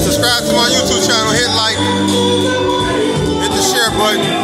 Subscribe to my YouTube channel, hit like, hit the share button.